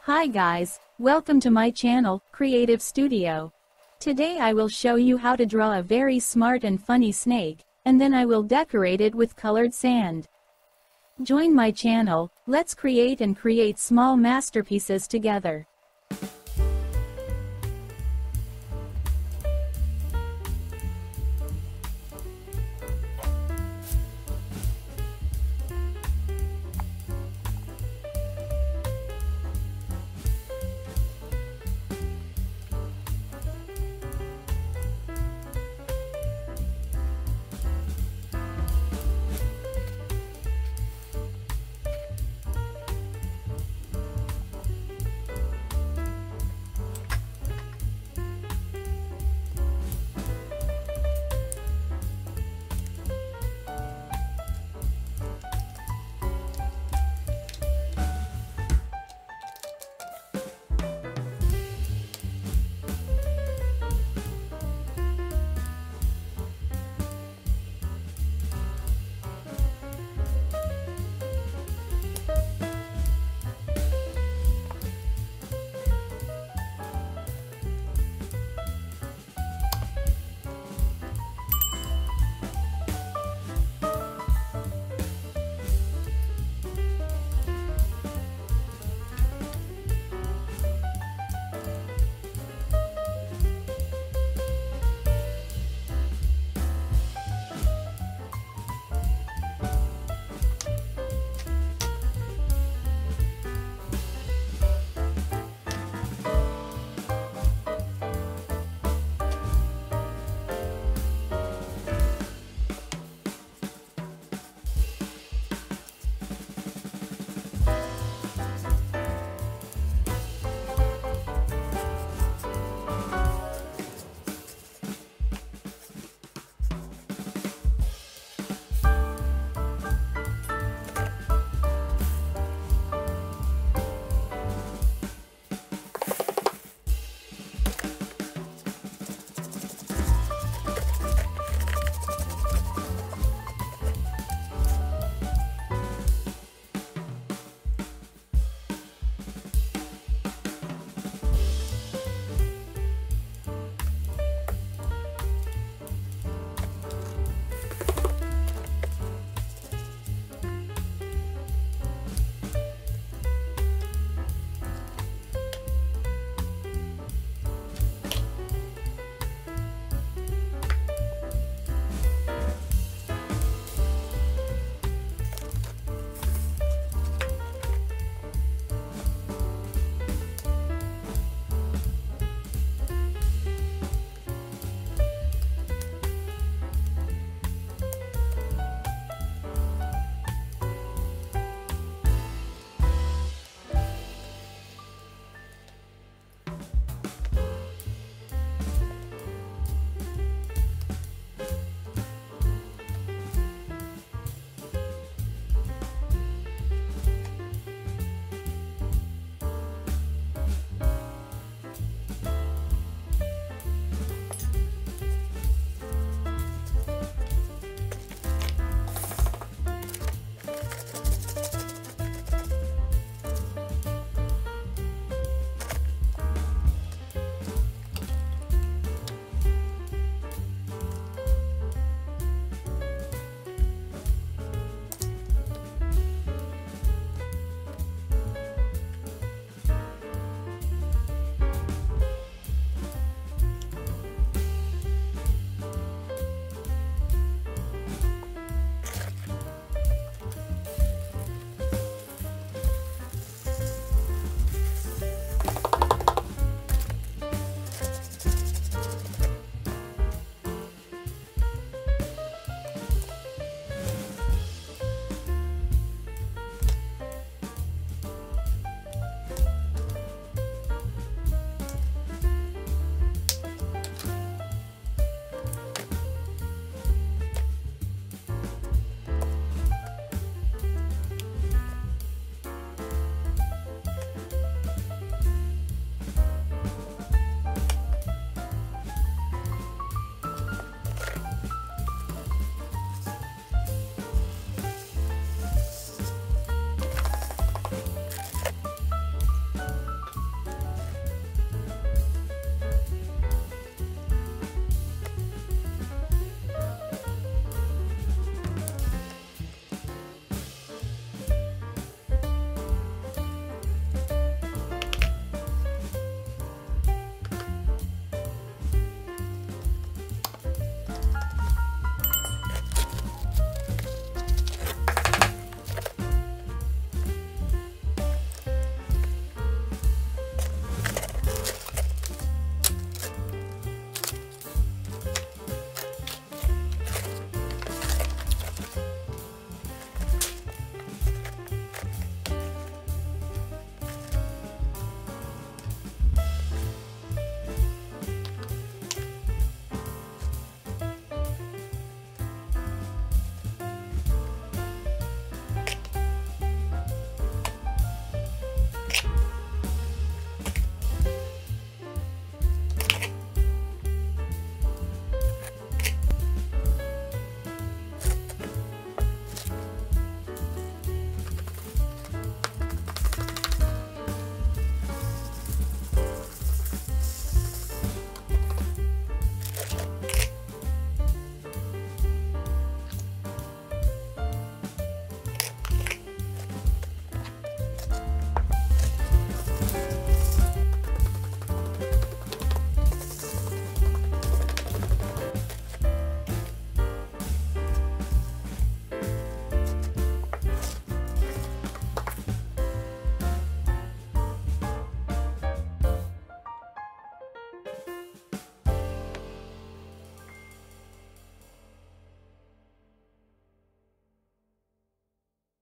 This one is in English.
Hi guys, welcome to my channel, Creative Studio. Today I will show you how to draw a very smart and funny snake, and then I will decorate it with colored sand. Join my channel, let's create and create small masterpieces together.